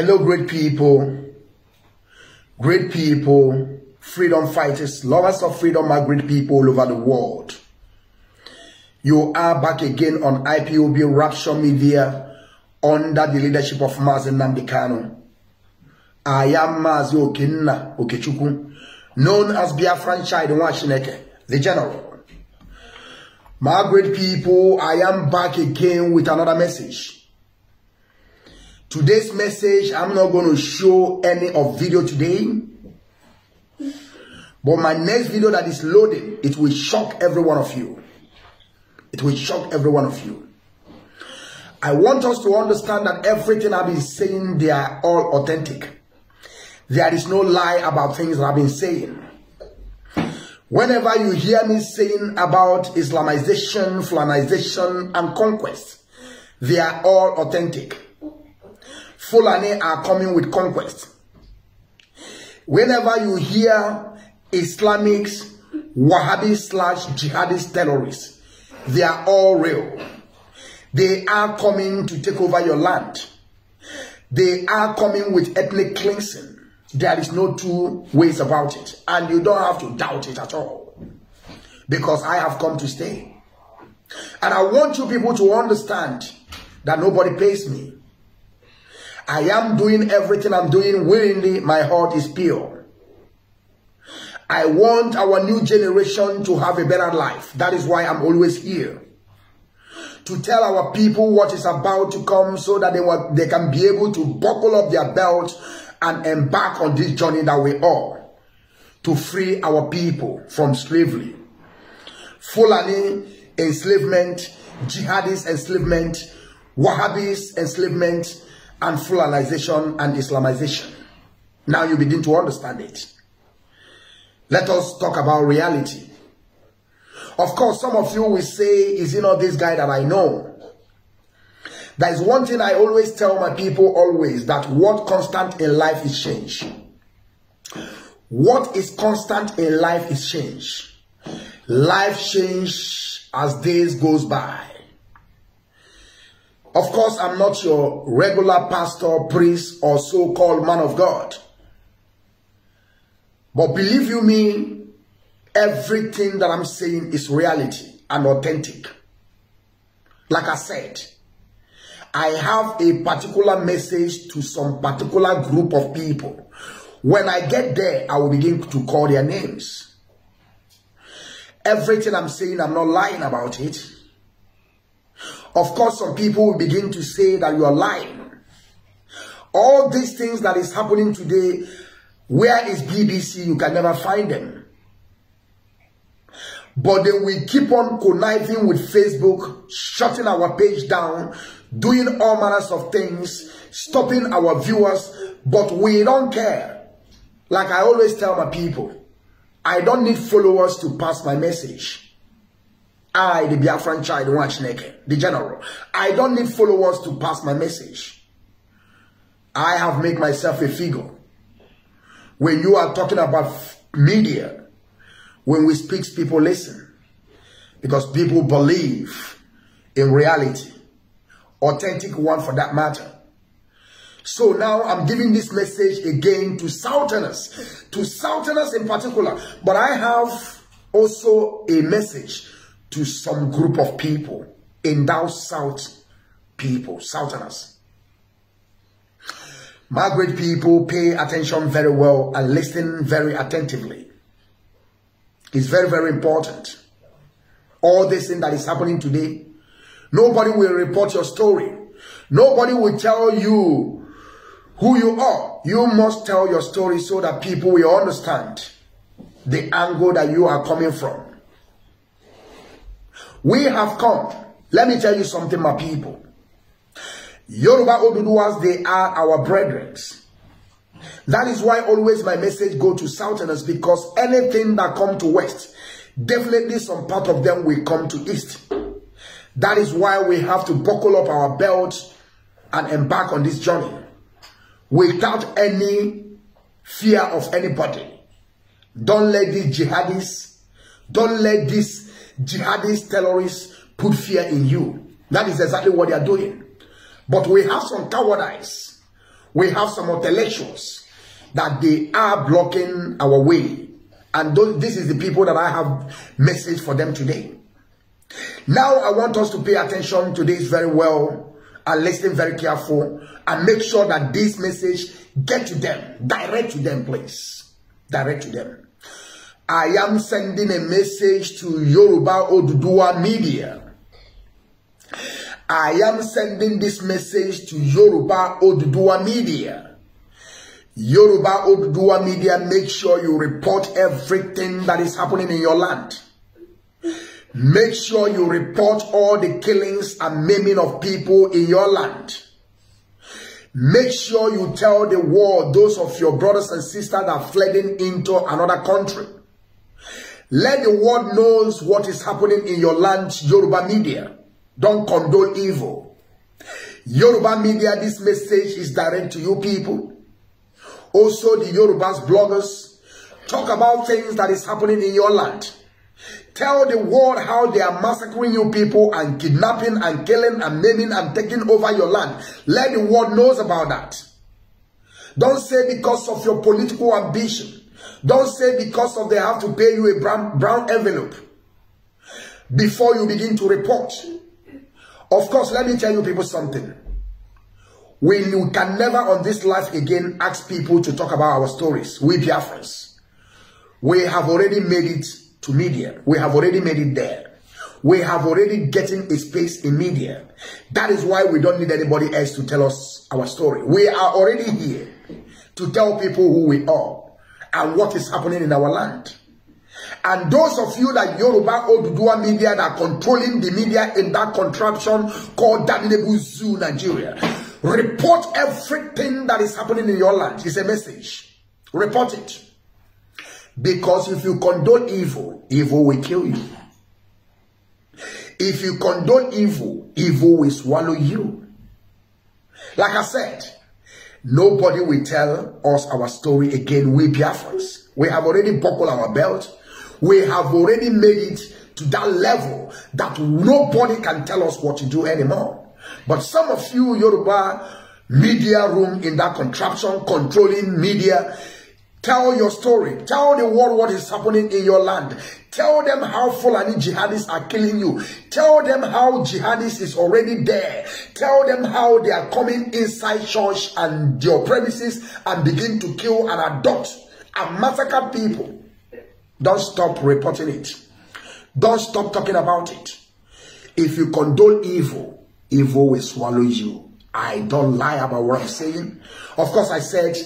Hello, great people, great people, freedom fighters, lovers of freedom, my great people all over the world. You are back again on IPOB Rapture Media under the leadership of Mazi Nnamdi Kanu. I am Mazi Okinna Okechukwu, known as Biafran Child Nwashineke, the General. My great people, I am back again with another message. Today's message, I'm not going to show any of video today. But my next video that is loaded, it will shock every one of you. It will shock every one of you. I want us to understand that everything I've been saying, they are all authentic. There is no lie about things I've been saying. Whenever you hear me saying about Islamization, Fulanization, and conquest, they are all authentic. Fulani are coming with conquest. Whenever you hear Islamics, Wahhabi slash jihadist terrorists, they are all real. They are coming to take over your land. They are coming with ethnic cleansing. There is no two ways about it. And you don't have to doubt it at all. Because I have come to stay. And I want you people to understand that nobody pays me. I am doing everything I'm doing willingly. My heart is pure. I want our new generation to have a better life. That is why I'm always here. To tell our people what is about to come so that they, they can be able to buckle up their belt and embark on this journey that we are to free our people from slavery. Fulani enslavement, jihadist enslavement, Wahhabis enslavement, and Fulanization and Islamization. Now you begin to understand it. Let us talk about reality. Of course, some of you will say, is he not this guy that I know? There is one thing I always tell my people always, that what constant in life is change. What is constant in life is change. Life change as days goes by. Of course, I'm not your regular pastor, priest, or so-called man of God. But believe you me, everything that I'm saying is reality and authentic. Like I said, I have a particular message to some particular group of people. When I get there, I will begin to call their names. Everything I'm saying, I'm not lying about it. Of course, some people will begin to say that you are lying. All these things that is happening today, where is BBC? You can never find them. But then we keep on conniving with Facebook, shutting our page down, doing all manners of things, stopping our viewers, but we don't care. Like I always tell my people, I don't need followers to pass my message. I, the Biafran child, watch naked, the general. I don't need followers to pass my message. I have made myself a figure. When you are talking about media, when we speak, people listen. Because people believe in reality. Authentic one for that matter. So now I'm giving this message again to Southerners. To Southerners in particular. But I have also a message to some group of people in thou South people, Southerners. My great people, pay attention very well and listen very attentively. It's very, very important. All this thing that is happening today, nobody will report your story. Nobody will tell you who you are. You must tell your story so that people will understand the angle that you are coming from. We have come. Let me tell you something, my people. Yoruba Oduduwas, they are our brethren. That is why always my message go to Southerners because anything that come to West, definitely some part of them will come to East. That is why we have to buckle up our belts and embark on this journey without any fear of anybody. Don't let these jihadists, don't let these jihadist terrorists put fear in you. That is exactly what they are doing. But we have some cowardice. We have some intellectuals that they are blocking our way. And those, this is the people that I have message for them today. Now I want us to pay attention to this very well and listen very careful and make sure that this message get to them. Direct to them, please. Direct to them. I am sending a message to Yoruba Oduduwa Media. I am sending this message to Yoruba Oduduwa Media. Yoruba Oduduwa Media, make sure you report everything that is happening in your land. Make sure you report all the killings and maiming of people in your land. Make sure you tell the world, those of your brothers and sisters that are fleeing into another country. Let the world knows what is happening in your land, Yoruba media. Don't condone evil. Yoruba media, this message is direct to you people. Also, the Yoruba's bloggers talk about things that is happening in your land. Tell the world how they are massacring you people and kidnapping and killing and maiming and taking over your land. Let the world knows about that. Don't say because of your political ambition. Don't say because of they have to pay you a brown, brown envelope before you begin to report. Of course, let me tell you people something. We, we can never on this life again ask people to talk about our stories. We Biafrans. We have already made it to media. We have already made it there. We have already getting a space in media. That is why we don't need anybody else to tell us our story. We are already here to tell people who we are and what is happening in our land. And those of you that Yoruba Dua media that are controlling the media in that contraption called Daminebu Zoo Nigeria, report everything that is happening in your land. It's a message. Report it. Because if you condone evil, evil will kill you. If you condone evil, evil will swallow you. Like I said, nobody will tell us our story again. We Biafrans. We have already buckled our belt. We have already made it to that level that nobody can tell us what to do anymore. But some of you Yoruba media room in that contraption controlling media Tell your story. Tell the world what is happening in your land. Tell them how Fulani jihadists are killing you. Tell them how jihadists is already there. Tell them how they are coming inside church and your premises and begin to kill and adopt and massacre people. Don't stop reporting it. Don't stop talking about it. If you condone evil, evil will swallow you. I don't lie about what I'm saying. Of course, I said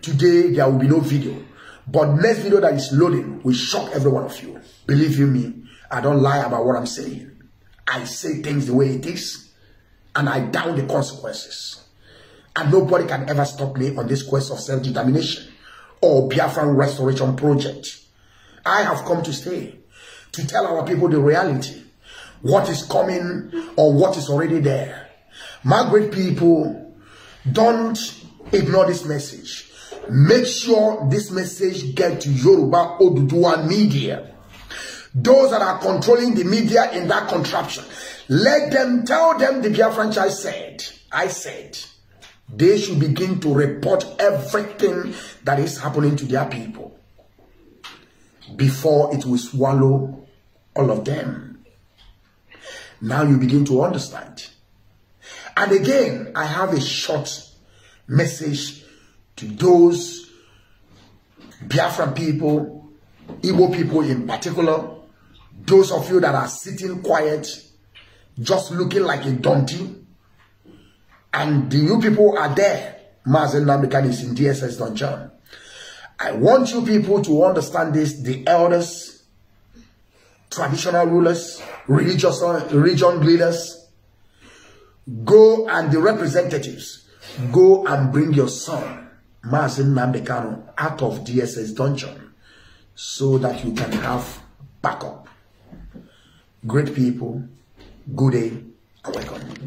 today there will be no video. But next video that is loading will shock every one of you. Believe you me, I don't lie about what I'm saying. I say things the way it is. And I down the consequences. And nobody can ever stop me on this quest of self-determination or Biafran restoration project. I have come to stay to tell our people the reality. What is coming or what is already there. My great people, don't ignore this message. Make sure this message get to Yoruba Oduduwa media. Those that are controlling the media in that contraption. Let them tell them the Biafran franchise said. I said. They should begin to report everything that is happening to their people. Before it will swallow all of them. Now you begin to understand. And again, I have a short message to those Biafran people, Igbo people in particular, those of you that are sitting quiet, just looking like a donkey, and the new people are there. Mazi Nnamdi Kanu is in DSS Dungeon. I want you people to understand this, the elders, traditional rulers, religious uh, religion leaders, go and the representatives, go and bring your son Mazi Nnamdi Kanu out of DSS dungeon so that you can have backup. Great people, good day and welcome.